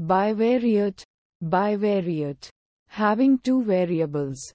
Bivariate. Bivariate. Having two variables.